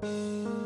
Música